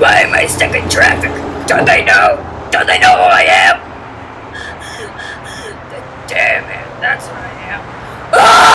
Why am I stuck in traffic? Don't they know? Don't they know who I am? Damn it, that's what I am.